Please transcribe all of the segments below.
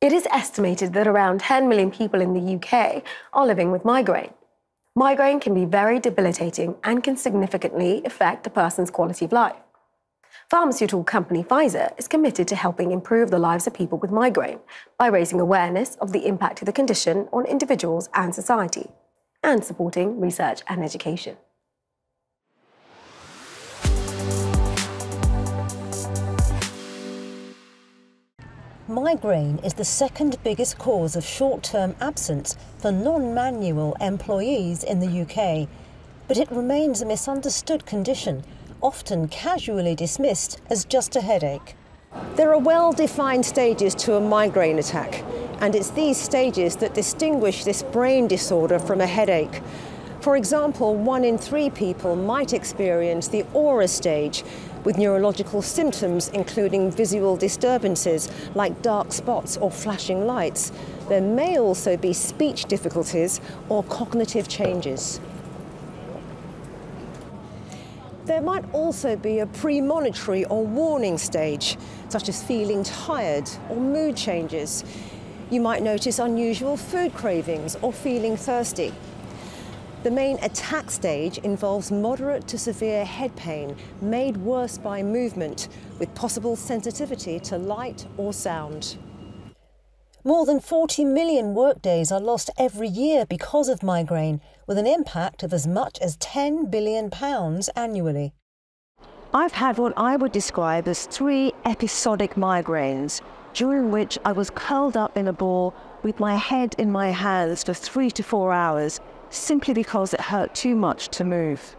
It is estimated that around 10 million people in the UK are living with migraine. Migraine can be very debilitating and can significantly affect a person's quality of life. Pharmaceutical company Pfizer is committed to helping improve the lives of people with migraine by raising awareness of the impact of the condition on individuals and society, and supporting research and education. Migraine is the second biggest cause of short-term absence for non-manual employees in the UK, but it remains a misunderstood condition, often casually dismissed as just a headache. There are well-defined stages to a migraine attack, and it's these stages that distinguish this brain disorder from a headache. For example, one in three people might experience the aura stage, with neurological symptoms including visual disturbances like dark spots or flashing lights. There may also be speech difficulties or cognitive changes. There might also be a premonitory or warning stage, such as feeling tired or mood changes. You might notice unusual food cravings or feeling thirsty. The main attack stage involves moderate to severe head pain made worse by movement, with possible sensitivity to light or sound. More than 40 million workdays are lost every year because of migraine, with an impact of as much as £10 billion annually. I've had what I would describe as three episodic migraines, during which I was curled up in a ball with my head in my hands for three to four hours simply because it hurt too much to move.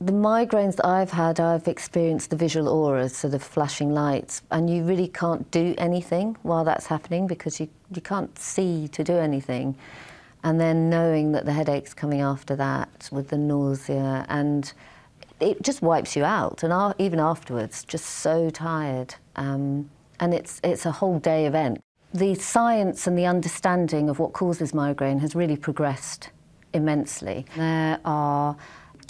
The migraines that I've had, I've experienced the visual auras, so the flashing lights, and you really can't do anything while that's happening because you, you can't see to do anything. And then knowing that the headache's coming after that with the nausea, and it just wipes you out. And even afterwards, just so tired. Um, and it's, it's a whole day event. The science and the understanding of what causes migraine has really progressed immensely. There are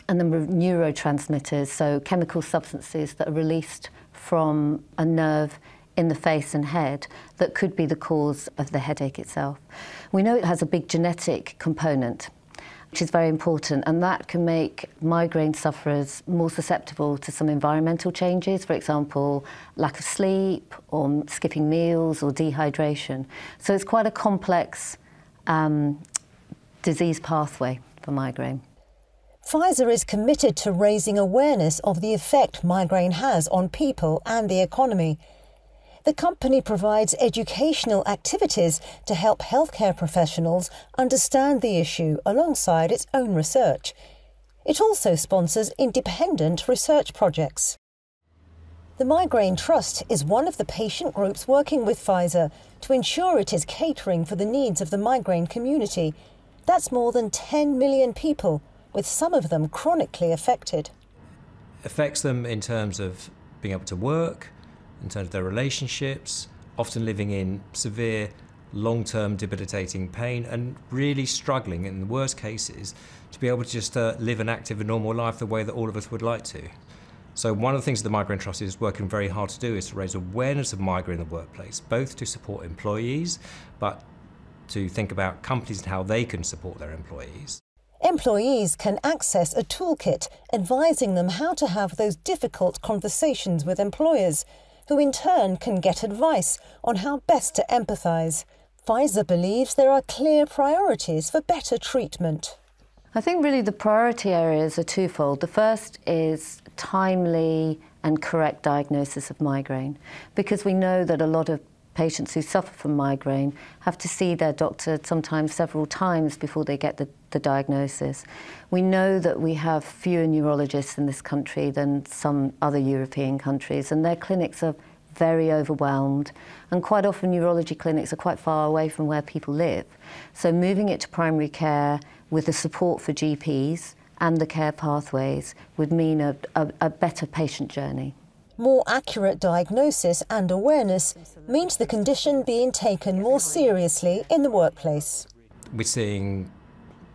a number of neurotransmitters, so chemical substances that are released from a nerve in the face and head that could be the cause of the headache itself. We know it has a big genetic component, which is very important, and that can make migraine sufferers more susceptible to some environmental changes, for example, lack of sleep, or skipping meals, or dehydration. So it's quite a complex um, disease pathway for migraine. Pfizer is committed to raising awareness of the effect migraine has on people and the economy. The company provides educational activities to help healthcare professionals understand the issue alongside its own research. It also sponsors independent research projects. The Migraine Trust is one of the patient groups working with Pfizer to ensure it is catering for the needs of the migraine community that's more than 10 million people, with some of them chronically affected. Affects them in terms of being able to work, in terms of their relationships, often living in severe long term debilitating pain and really struggling in the worst cases to be able to just uh, live an active and normal life the way that all of us would like to. So, one of the things that the Migraine Trust is working very hard to do is to raise awareness of migraine in the workplace, both to support employees, but to think about companies and how they can support their employees. Employees can access a toolkit advising them how to have those difficult conversations with employers, who in turn can get advice on how best to empathise. Pfizer believes there are clear priorities for better treatment. I think really the priority areas are twofold. The first is timely and correct diagnosis of migraine, because we know that a lot of patients who suffer from migraine have to see their doctor sometimes several times before they get the, the diagnosis. We know that we have fewer neurologists in this country than some other European countries, and their clinics are very overwhelmed. And quite often, neurology clinics are quite far away from where people live. So, moving it to primary care with the support for GPs and the care pathways would mean a, a, a better patient journey. More accurate diagnosis and awareness means the condition being taken more seriously in the workplace. We're seeing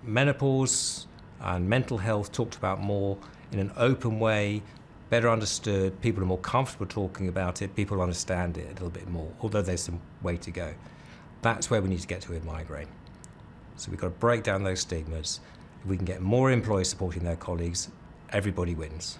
menopause and mental health talked about more in an open way, better understood, people are more comfortable talking about it, people understand it a little bit more, although there's some way to go. That's where we need to get to with migraine. So we've got to break down those stigmas. If we can get more employees supporting their colleagues, everybody wins.